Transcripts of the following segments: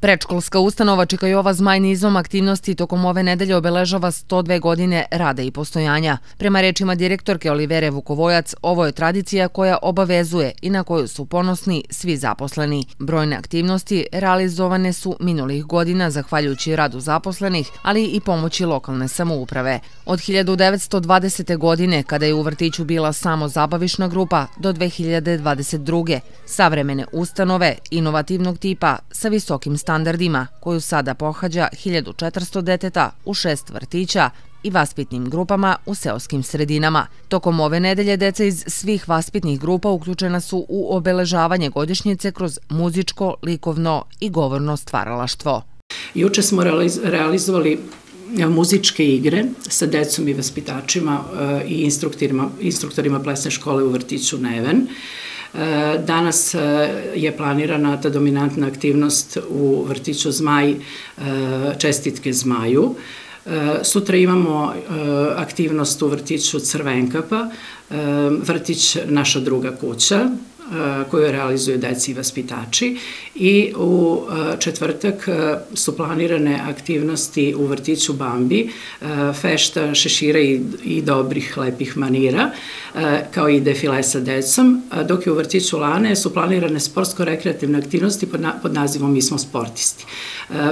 Prečkolska ustanova Čikajova Zmaj nizom aktivnosti tokom ove nedelje obeležava 102 godine rada i postojanja. Prema rečima direktorke Olivere Vukovojac, ovo je tradicija koja obavezuje i na koju su ponosni svi zaposleni. Brojne aktivnosti realizovane su minulih godina zahvaljujući radu zaposlenih, ali i pomoći lokalne samouprave. Od 1920. godine, kada je u vrtiću bila samo zabavišna grupa, do 2022. savremene ustanove inovativnog tipa sa visokim stavljama standardima, koju sada pohađa 1400 deteta u šest vrtića i vaspitnim grupama u seoskim sredinama. Tokom ove nedelje deca iz svih vaspitnih grupa uključena su u obeležavanje godišnjice kroz muzičko, likovno i govorno stvaralaštvo. Juče smo realizovali muzičke igre sa decom i vaspitačima e, i instruktorima, instruktorima plesne škole u vrtiću Neven. E, danas e, je planirana ta dominantna aktivnost u vrtiću Zmaj, e, čestitke Zmaju. Sutra imamo aktivnost u vrtiću Crvenkapa, vrtić Naša druga kuća, koju realizuju deci i vaspitači i u četvrtak su planirane aktivnosti u vrtiću Bambi, fešta šešira i, dobrih lepih manira, kao i defile sa decom, dok je u vrtiću Lane su planirane sportsko-rekreativne aktivnosti pod nazivom Mi smo sportisti.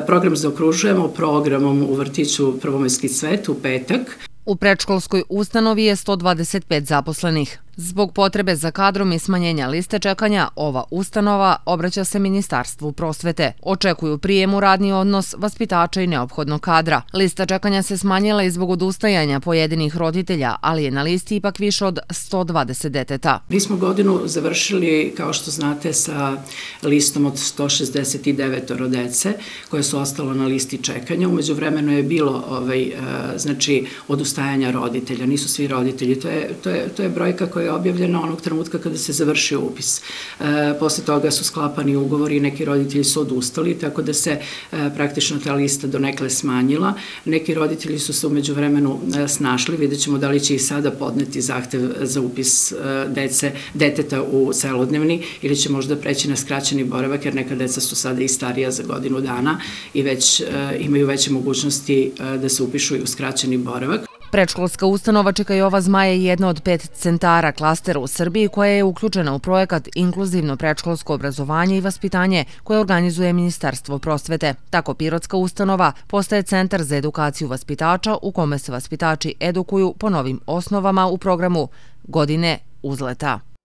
Program zaokružujemo programom u vrtiću Prvomajski cvet u petak. U predškolskoj ustanovi je 125 zaposlenih. Zbog potrebe za kadrom i smanjenja liste čekanja, ova ustanova obraća se Ministarstvu prosvete. Očekuju prijem u radni odnos vaspitača i neophodnog kadra. Lista čekanja se smanjila i zbog odustajanja pojedinih roditelja, ali je na listi ipak više od 120 deteta. Mi smo godinu završili, kao što znate, sa listom od 169 rodece koje su ostalo na listi čekanja. Umeđu vremenu je bilo ovaj, e, znači, odustajanja roditelja. Nisu svi roditelji. To je, to je, to je brojka koja je objavljeno onog trenutka kada se završio upis. E, posle toga su sklapani ugovori i neki roditelji su odustali, tako da se e, praktično ta lista donekle smanjila. Neki roditelji su se umeđu vremenu e, snašli, vidjet ćemo da li će i sada podneti zahtev za upis e, dece, deteta u celodnevni ili će možda preći na skraćeni boravak, jer neka deca su sada i starija za godinu dana i već e, imaju veće mogućnosti e, da se upišu i u skraćeni boravak. Prečkolska ustanova Čekajova Zmaja je jedna od pet centara klastera u Srbiji koja je uključena u projekat Inkluzivno prečkolsko obrazovanje i vaspitanje koje organizuje Ministarstvo prosvete. Tako Pirotska ustanova postaje centar za edukaciju vaspitača u kome se vaspitači edukuju po novim osnovama u programu Godine uzleta.